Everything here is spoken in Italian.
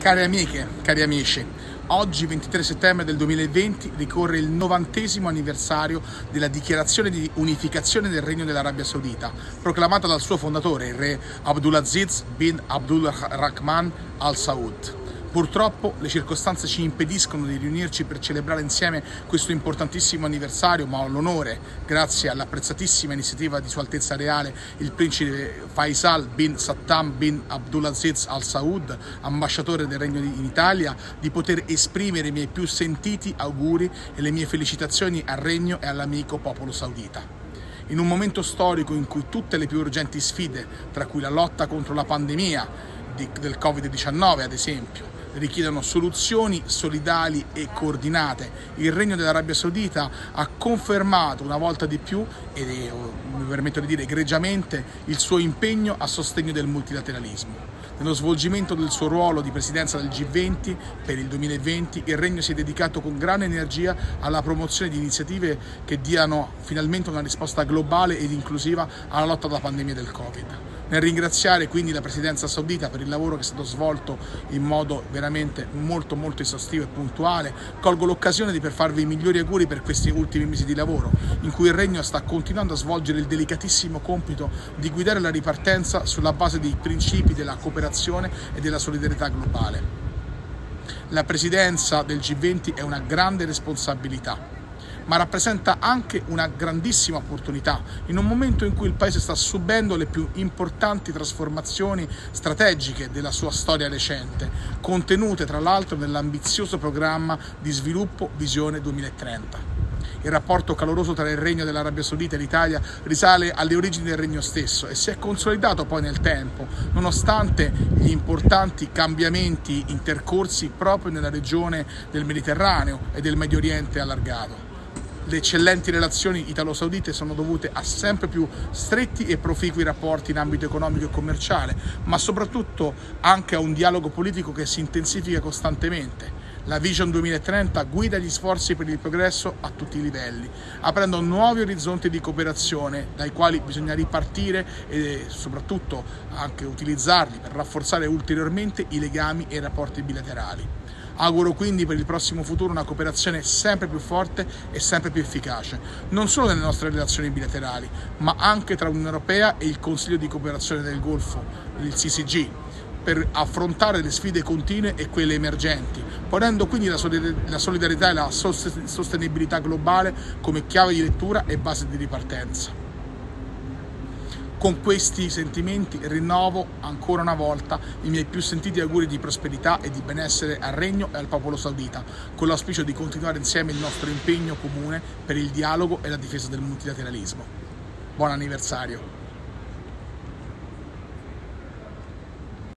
Cari amiche, cari amici, oggi 23 settembre del 2020 ricorre il novantesimo anniversario della dichiarazione di unificazione del Regno dell'Arabia Saudita, proclamata dal suo fondatore, il re Abdulaziz bin Abdulrahman al Saud. Purtroppo le circostanze ci impediscono di riunirci per celebrare insieme questo importantissimo anniversario, ma ho l'onore, grazie all'apprezzatissima iniziativa di Sua Altezza Reale, il principe Faisal bin Sattam bin Abdulaziz Al Saud, ambasciatore del Regno in Italia, di poter esprimere i miei più sentiti auguri e le mie felicitazioni al Regno e all'amico popolo saudita. In un momento storico in cui tutte le più urgenti sfide, tra cui la lotta contro la pandemia del Covid-19 ad esempio, richiedono soluzioni solidali e coordinate. Il Regno dell'Arabia Saudita ha confermato una volta di più, e mi permetto di dire egregiamente, il suo impegno a sostegno del multilateralismo. Nello svolgimento del suo ruolo di presidenza del G20 per il 2020, il Regno si è dedicato con grande energia alla promozione di iniziative che diano finalmente una risposta globale ed inclusiva alla lotta alla pandemia del Covid. Nel ringraziare quindi la Presidenza saudita per il lavoro che è stato svolto in modo veramente molto molto esaustivo e puntuale, colgo l'occasione per farvi i migliori auguri per questi ultimi mesi di lavoro, in cui il Regno sta continuando a svolgere il delicatissimo compito di guidare la ripartenza sulla base dei principi della cooperazione e della solidarietà globale. La presidenza del G20 è una grande responsabilità ma rappresenta anche una grandissima opportunità in un momento in cui il Paese sta subendo le più importanti trasformazioni strategiche della sua storia recente, contenute tra l'altro nell'ambizioso programma di sviluppo Visione 2030. Il rapporto caloroso tra il Regno dell'Arabia Saudita e l'Italia risale alle origini del Regno stesso e si è consolidato poi nel tempo, nonostante gli importanti cambiamenti intercorsi proprio nella regione del Mediterraneo e del Medio Oriente allargato. Le eccellenti relazioni italo-saudite sono dovute a sempre più stretti e proficui rapporti in ambito economico e commerciale, ma soprattutto anche a un dialogo politico che si intensifica costantemente. La Vision 2030 guida gli sforzi per il progresso a tutti i livelli, aprendo nuovi orizzonti di cooperazione dai quali bisogna ripartire e soprattutto anche utilizzarli per rafforzare ulteriormente i legami e i rapporti bilaterali. Auguro quindi per il prossimo futuro una cooperazione sempre più forte e sempre più efficace, non solo nelle nostre relazioni bilaterali, ma anche tra l'Unione Europea e il Consiglio di cooperazione del Golfo, il CCG, per affrontare le sfide continue e quelle emergenti, ponendo quindi la solidarietà e la sostenibilità globale come chiave di lettura e base di ripartenza. Con questi sentimenti rinnovo ancora una volta i miei più sentiti auguri di prosperità e di benessere al Regno e al popolo saudita, con l'auspicio di continuare insieme il nostro impegno comune per il dialogo e la difesa del multilateralismo. Buon anniversario!